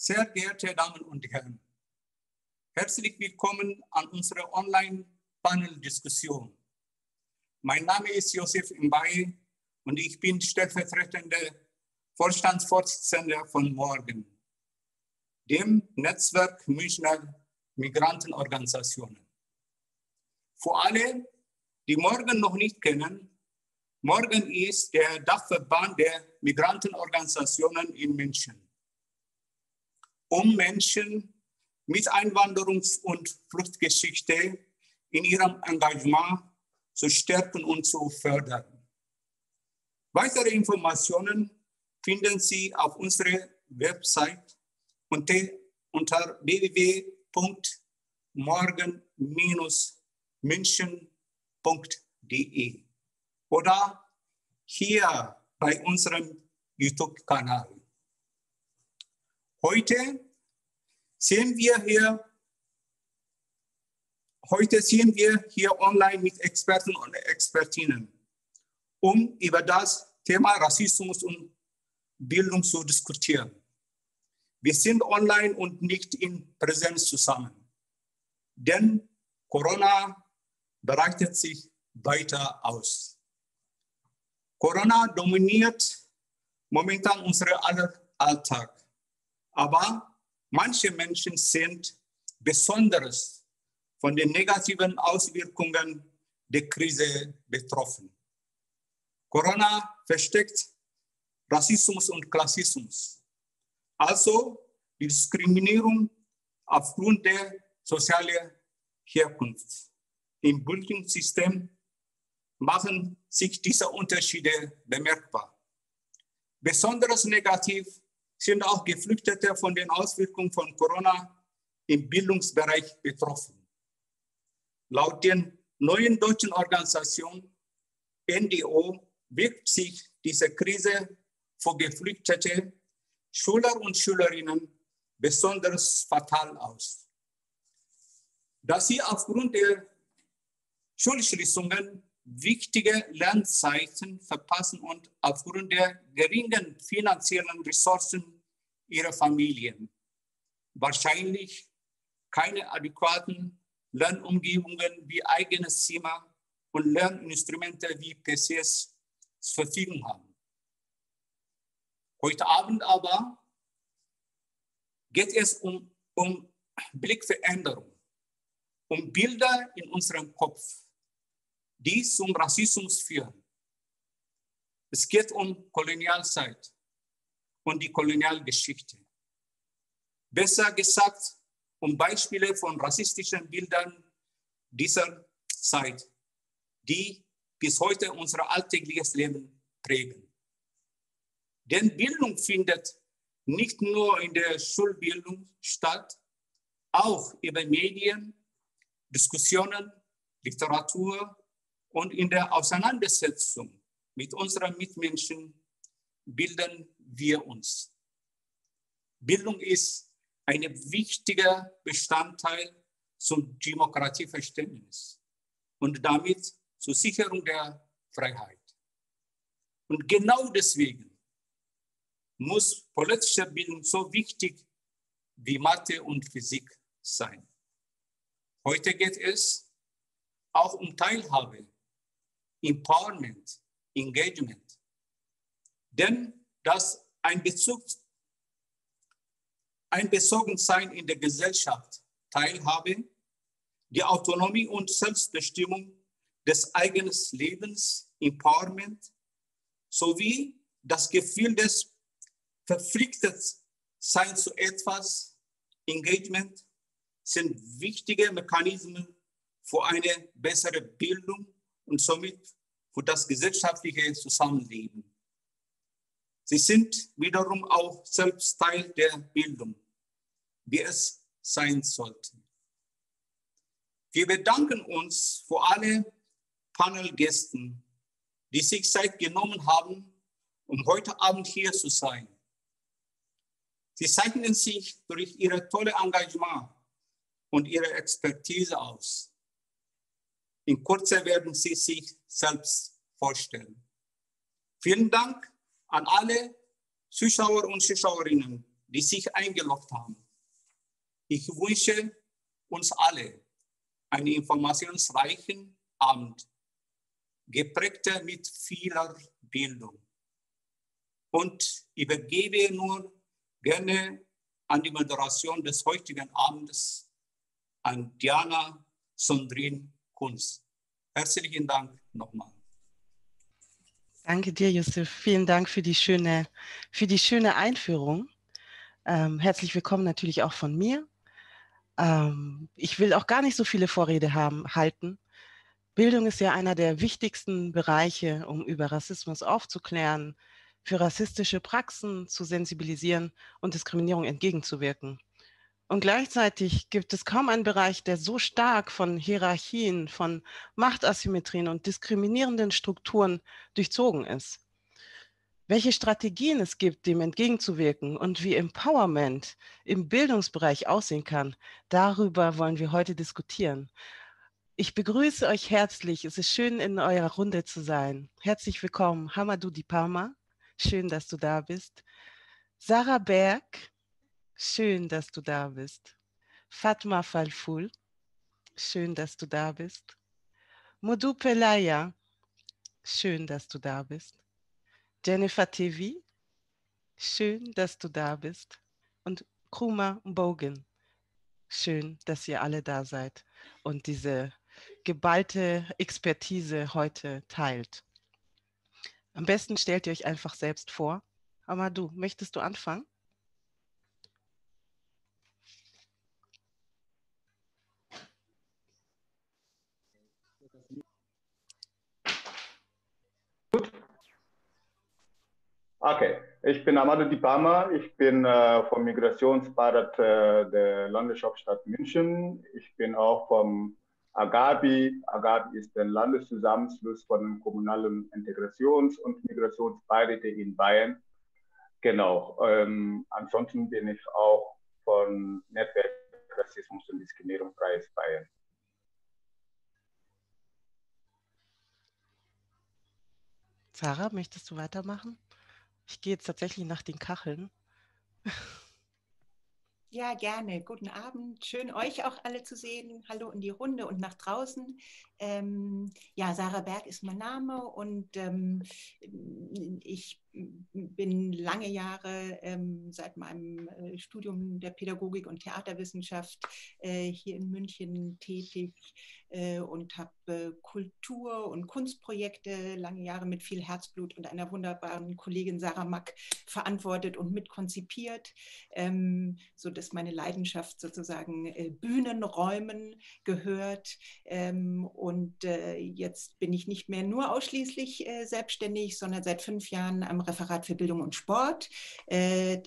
Sehr geehrte Damen und Herren, herzlich willkommen an unserer Online-Panel-Diskussion. Mein Name ist Josef Imbai und ich bin stellvertretender Vorstandsvorsitzender von Morgen, dem Netzwerk Münchner Migrantenorganisationen. Für alle, die Morgen noch nicht kennen, Morgen ist der Dachverband der Migrantenorganisationen in München, um Menschen mit Einwanderungs- und Fluchtgeschichte in ihrem Engagement zu stärken und zu fördern. Weitere Informationen finden Sie auf unserer Website unter, www.morgen-münchen.de oder hier bei unserem YouTube-Kanal. Heute sehen wir hier Heute sind wir hier online mit Experten und Expertinnen, um über das Thema Rassismus und Bildung zu diskutieren. Wir sind online und nicht in Präsenz zusammen, denn Corona breitet sich weiter aus. Corona dominiert momentan unseren Alltag. Aber manche Menschen sind besonders von den negativen Auswirkungen der Krise betroffen. Corona versteckt Rassismus und Klassismus, also die Diskriminierung aufgrund der sozialen Herkunft. Im Bildungssystem machen sich diese Unterschiede bemerkbar. Besonders negativ sind auch Geflüchtete von den Auswirkungen von Corona im Bildungsbereich betroffen. Laut der neuen deutschen Organisation NDO wirkt sich diese Krise für Geflüchtete, Schüler und Schülerinnen besonders fatal aus. Da sie aufgrund der Schulschließungen wichtige Lernzeiten verpassen und aufgrund der geringen finanziellen Ressourcen ihrer Familien wahrscheinlich keine adäquaten Lernumgebungen wie eigenes Zimmer und Lerninstrumente wie PCs zur Verfügung haben. Heute Abend aber geht es um, um Blickveränderung, um Bilder in unserem Kopf die zum Rassismus führen. Es geht um Kolonialzeit und die Kolonialgeschichte. Besser gesagt, um Beispiele von rassistischen Bildern dieser Zeit, die bis heute unser alltägliches Leben prägen. Denn Bildung findet nicht nur in der Schulbildung statt, auch über Medien, Diskussionen, Literatur und in der Auseinandersetzung mit unseren Mitmenschen bilden wir uns. Bildung ist ein wichtiger Bestandteil zum Demokratieverständnis und damit zur Sicherung der Freiheit. Und genau deswegen muss politische Bildung so wichtig wie Mathe und Physik sein. Heute geht es auch um Teilhabe Empowerment, Engagement. Denn das ein Bezug, ein Bezogensein in der Gesellschaft, Teilhabe, die Autonomie und Selbstbestimmung des eigenen Lebens, Empowerment, sowie das Gefühl des Verpflichtetseins zu etwas, Engagement, sind wichtige Mechanismen für eine bessere Bildung und somit für das gesellschaftliche Zusammenleben. Sie sind wiederum auch selbst Teil der Bildung, wie es sein sollte. Wir bedanken uns für alle Panelgästen, die sich Zeit genommen haben, um heute Abend hier zu sein. Sie zeichnen sich durch ihr tolles Engagement und ihre Expertise aus. In Kürze werden Sie sich selbst vorstellen. Vielen Dank an alle Zuschauer und Zuschauerinnen die sich eingeloggt haben. Ich wünsche uns alle einen informationsreichen Abend, geprägt mit vieler Bildung. Und übergebe nur gerne an die Moderation des heutigen Abends an Diana Sondrin Kunz. Herzlichen Dank nochmal. Danke dir, Josef. Vielen Dank für die schöne, für die schöne Einführung. Ähm, herzlich willkommen natürlich auch von mir. Ähm, ich will auch gar nicht so viele Vorrede haben, halten. Bildung ist ja einer der wichtigsten Bereiche, um über Rassismus aufzuklären, für rassistische Praxen zu sensibilisieren und Diskriminierung entgegenzuwirken. Und gleichzeitig gibt es kaum einen Bereich, der so stark von Hierarchien, von Machtasymmetrien und diskriminierenden Strukturen durchzogen ist. Welche Strategien es gibt, dem entgegenzuwirken und wie Empowerment im Bildungsbereich aussehen kann, darüber wollen wir heute diskutieren. Ich begrüße euch herzlich. Es ist schön, in eurer Runde zu sein. Herzlich willkommen, Hamadou Dipama. Schön, dass du da bist. Sarah Berg. Schön, dass du da bist. Fatma Falful. Schön, dass du da bist. Modu Pelaya. Schön, dass du da bist. Jennifer Tevi. Schön, dass du da bist. Und Kruma Bogen. Schön, dass ihr alle da seid und diese geballte Expertise heute teilt. Am besten stellt ihr euch einfach selbst vor. Amadou, möchtest du anfangen? Gut. Okay, ich bin Amadou Dipama. Ich bin äh, vom Migrationsbeirat äh, der Landeshauptstadt München. Ich bin auch vom Agabi. Agabi ist ein Landeszusammenschluss von kommunalen Integrations- und Migrationsbeiräten in Bayern. Genau. Ähm, ansonsten bin ich auch von Netzwerk Rassismus und Diskriminierung Freies Bayern. Sarah, möchtest du weitermachen? Ich gehe jetzt tatsächlich nach den Kacheln. Ja, gerne. Guten Abend. Schön, euch auch alle zu sehen. Hallo in die Runde und nach draußen. Ähm, ja, Sarah Berg ist mein Name und ähm, ich bin lange Jahre ähm, seit meinem äh, Studium der Pädagogik und Theaterwissenschaft äh, hier in München tätig äh, und habe äh, Kultur- und Kunstprojekte lange Jahre mit viel Herzblut und einer wunderbaren Kollegin Sarah Mack verantwortet und mitkonzipiert, ähm, sodass meine Leidenschaft sozusagen äh, Bühnenräumen gehört. Ähm, und äh, jetzt bin ich nicht mehr nur ausschließlich selbstständig, sondern seit fünf Jahren am Referat für Bildung und Sport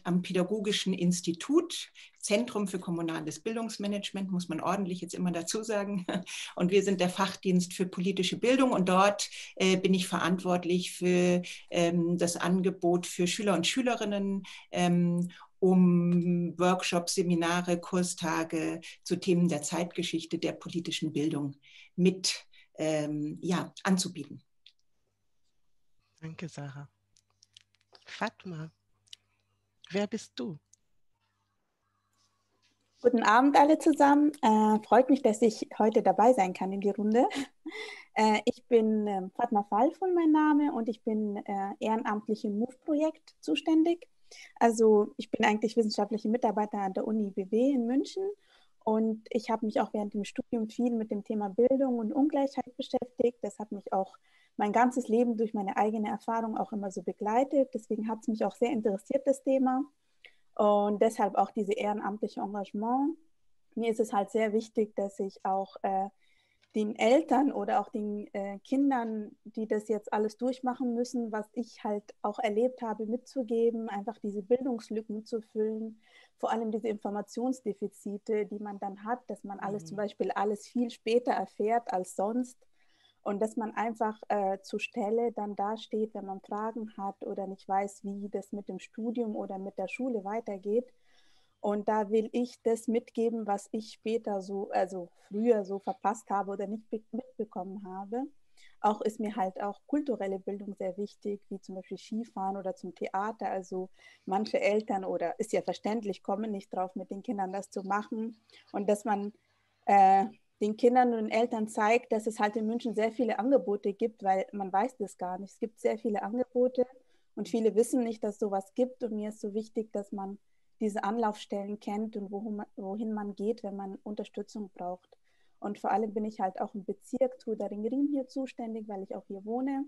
am Pädagogischen Institut Zentrum für kommunales Bildungsmanagement, muss man ordentlich jetzt immer dazu sagen. Und wir sind der Fachdienst für politische Bildung und dort äh, bin ich verantwortlich für ähm, das Angebot für Schüler und Schülerinnen ähm, um Workshops, Seminare, Kurstage zu Themen der Zeitgeschichte der politischen Bildung mit ähm, ja, anzubieten. Danke, Sarah. Fatma, wer bist du? Guten Abend alle zusammen. Äh, freut mich, dass ich heute dabei sein kann in die Runde. Äh, ich bin äh, Fatma Falful, mein Name, und ich bin äh, ehrenamtlich im MOVE-Projekt zuständig. Also ich bin eigentlich wissenschaftliche Mitarbeiter an der Uni BW in München und ich habe mich auch während dem Studium viel mit dem Thema Bildung und Ungleichheit beschäftigt. Das hat mich auch mein ganzes Leben durch meine eigene Erfahrung auch immer so begleitet. Deswegen hat es mich auch sehr interessiert, das Thema. Und deshalb auch diese ehrenamtliche Engagement. Mir ist es halt sehr wichtig, dass ich auch äh, den Eltern oder auch den äh, Kindern, die das jetzt alles durchmachen müssen, was ich halt auch erlebt habe, mitzugeben, einfach diese Bildungslücken zu füllen, vor allem diese Informationsdefizite, die man dann hat, dass man alles mhm. zum Beispiel alles viel später erfährt als sonst und dass man einfach äh, zur Stelle dann dasteht, wenn man Fragen hat oder nicht weiß, wie das mit dem Studium oder mit der Schule weitergeht. Und da will ich das mitgeben, was ich später so, also früher so verpasst habe oder nicht mitbekommen habe. auch ist mir halt auch kulturelle Bildung sehr wichtig, wie zum Beispiel Skifahren oder zum Theater. Also manche Eltern oder ist ja verständlich, kommen nicht drauf, mit den Kindern das zu machen. Und dass man äh, den Kindern und den Eltern zeigt, dass es halt in München sehr viele Angebote gibt, weil man weiß das gar nicht. Es gibt sehr viele Angebote und viele wissen nicht, dass sowas gibt. Und mir ist so wichtig, dass man diese Anlaufstellen kennt und wohin man geht, wenn man Unterstützung braucht. Und vor allem bin ich halt auch im Bezirk Trudering-Riem hier zuständig, weil ich auch hier wohne.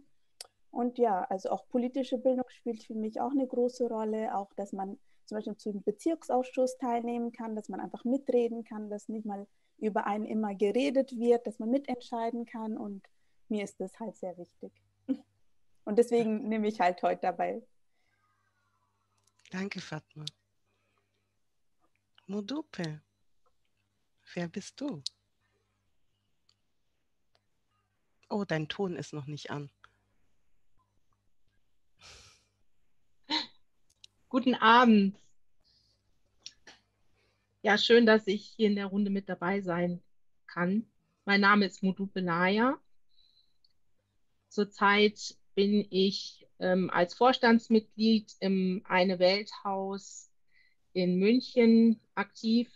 Und ja, also auch politische Bildung spielt für mich auch eine große Rolle, auch dass man zum Beispiel zu dem Bezirksausschuss teilnehmen kann, dass man einfach mitreden kann, dass nicht mal über einen immer geredet wird, dass man mitentscheiden kann. Und mir ist das halt sehr wichtig. Und deswegen nehme ich halt heute dabei. Danke, Fatma. Modupe, wer bist du? Oh, dein Ton ist noch nicht an. Guten Abend. Ja, schön, dass ich hier in der Runde mit dabei sein kann. Mein Name ist Mudu Benaya. Zurzeit bin ich ähm, als Vorstandsmitglied im Eine Welthaus in München aktiv.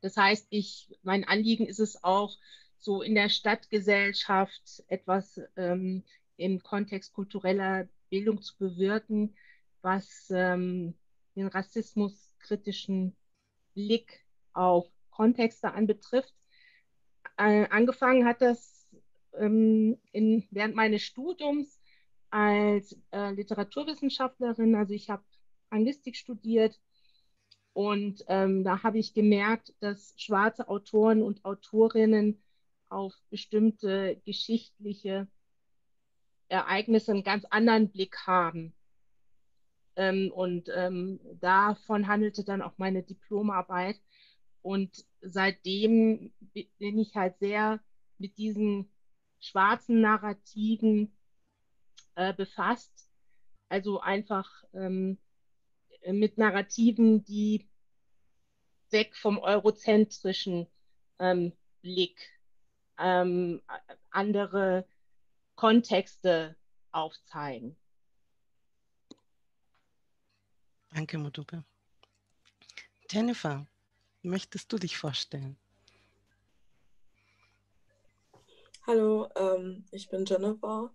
Das heißt, ich, mein Anliegen ist es auch, so in der Stadtgesellschaft etwas ähm, im Kontext kultureller Bildung zu bewirken, was ähm, den rassismuskritischen Blick auf Kontexte anbetrifft. Äh, angefangen hat das ähm, in, während meines Studiums als äh, Literaturwissenschaftlerin. Also ich habe Anglistik studiert und ähm, da habe ich gemerkt, dass schwarze Autoren und Autorinnen auf bestimmte geschichtliche Ereignisse einen ganz anderen Blick haben. Ähm, und ähm, davon handelte dann auch meine Diplomarbeit. Und seitdem bin ich halt sehr mit diesen schwarzen Narrativen äh, befasst. Also einfach ähm, mit Narrativen, die weg vom eurozentrischen ähm, Blick ähm, andere Kontexte aufzeigen. Danke, Modupe. Jennifer, möchtest du dich vorstellen? Hallo, ähm, ich bin Jennifer.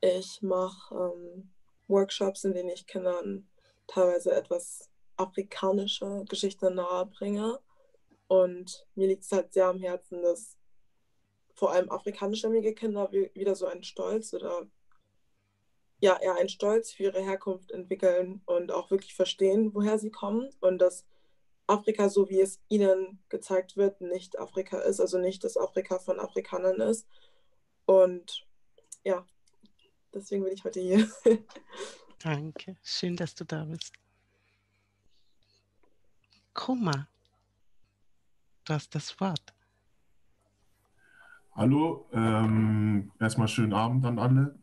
Ich mache ähm, Workshops, in denen ich Kindern teilweise etwas afrikanische Geschichte nahe bringe. Und mir liegt es halt sehr am Herzen, dass vor allem afrikanischstämmige Kinder wieder so einen Stolz oder ja, eher einen Stolz für ihre Herkunft entwickeln und auch wirklich verstehen, woher sie kommen und dass Afrika, so wie es ihnen gezeigt wird, nicht Afrika ist, also nicht das Afrika von Afrikanern ist. Und ja, deswegen bin ich heute hier. Danke, schön, dass du da bist. Kuma, du hast das Wort. Hallo, ähm, erstmal schönen Abend an alle.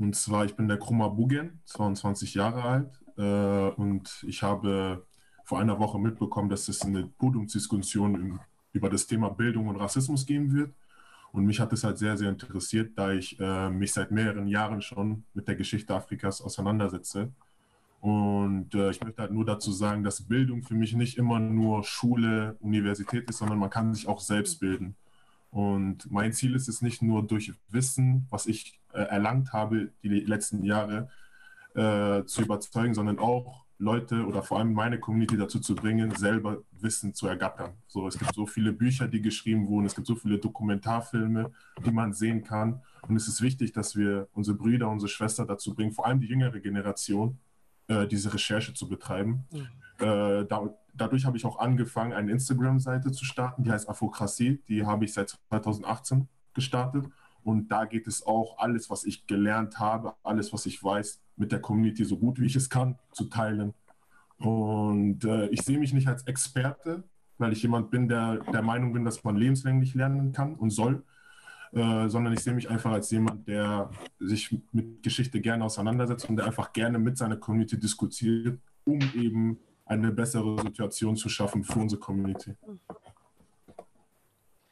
Und zwar, ich bin der Krumma Bugen, 22 Jahre alt. Äh, und ich habe vor einer Woche mitbekommen, dass es eine Podiumsdiskussion über das Thema Bildung und Rassismus geben wird. Und mich hat es halt sehr, sehr interessiert, da ich äh, mich seit mehreren Jahren schon mit der Geschichte Afrikas auseinandersetze. Und äh, ich möchte halt nur dazu sagen, dass Bildung für mich nicht immer nur Schule, Universität ist, sondern man kann sich auch selbst bilden. Und mein Ziel ist es nicht nur durch Wissen, was ich äh, erlangt habe die letzten Jahre, äh, zu überzeugen, sondern auch Leute oder vor allem meine Community dazu zu bringen, selber Wissen zu ergattern. So, es gibt so viele Bücher, die geschrieben wurden, es gibt so viele Dokumentarfilme, die man sehen kann. Und es ist wichtig, dass wir unsere Brüder, unsere Schwestern dazu bringen, vor allem die jüngere Generation, äh, diese Recherche zu betreiben. Mhm. Äh, da, dadurch habe ich auch angefangen, eine Instagram-Seite zu starten, die heißt Afokrasie. Die habe ich seit 2018 gestartet. Und da geht es auch alles, was ich gelernt habe, alles, was ich weiß, mit der Community so gut wie ich es kann, zu teilen. Und äh, ich sehe mich nicht als Experte, weil ich jemand bin, der der Meinung bin, dass man lebenslänglich lernen kann und soll, äh, sondern ich sehe mich einfach als jemand, der sich mit Geschichte gerne auseinandersetzt und der einfach gerne mit seiner Community diskutiert, um eben eine bessere Situation zu schaffen für unsere Community.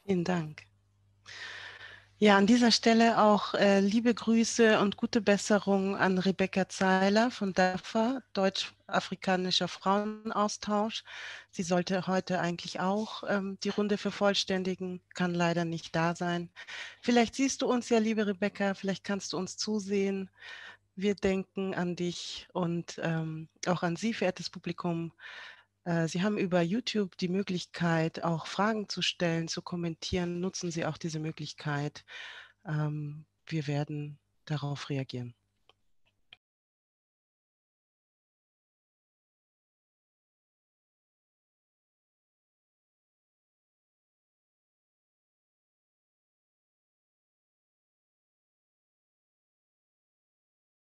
Vielen Dank. Ja, an dieser Stelle auch äh, liebe Grüße und gute Besserung an Rebecca Zeiler von DAFA, Deutsch-Afrikanischer Frauenaustausch. Sie sollte heute eigentlich auch ähm, die Runde vervollständigen, kann leider nicht da sein. Vielleicht siehst du uns ja, liebe Rebecca, vielleicht kannst du uns zusehen. Wir denken an dich und ähm, auch an Sie, verehrtes Publikum. Äh, Sie haben über YouTube die Möglichkeit, auch Fragen zu stellen, zu kommentieren. Nutzen Sie auch diese Möglichkeit. Ähm, wir werden darauf reagieren.